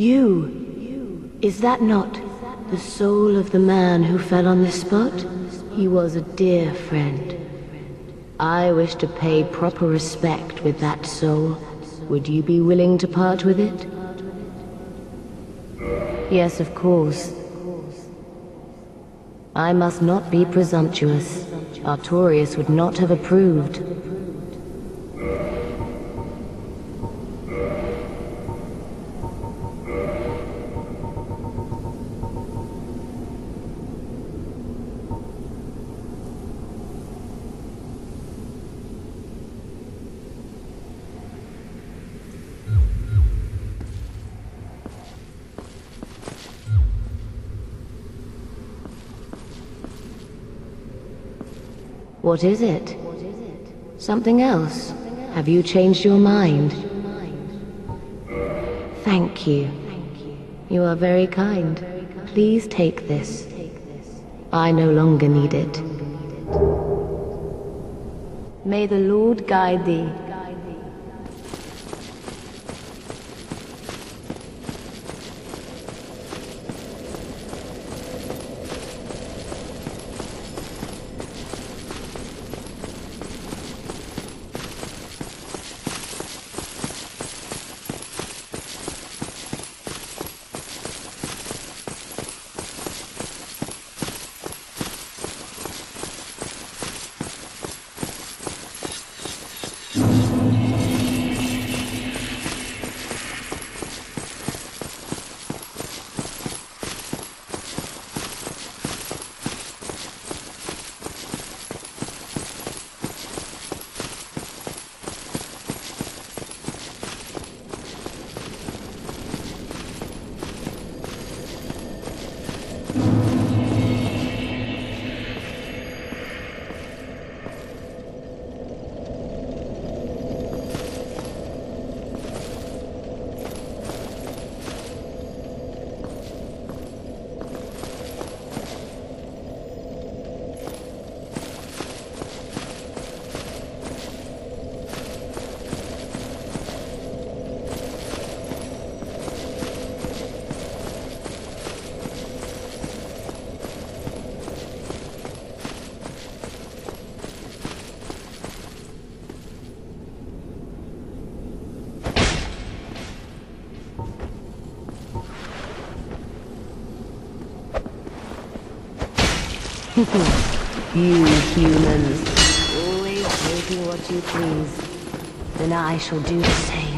You. Is that not the soul of the man who fell on this spot? He was a dear friend. I wish to pay proper respect with that soul. Would you be willing to part with it? Yes, of course. I must not be presumptuous. Artorias would not have approved. What is it? Something else? Have you changed your mind? Thank you. You are very kind. Please take this. I no longer need it. May the Lord guide thee. you humans, always taking what you please. Then I shall do the same.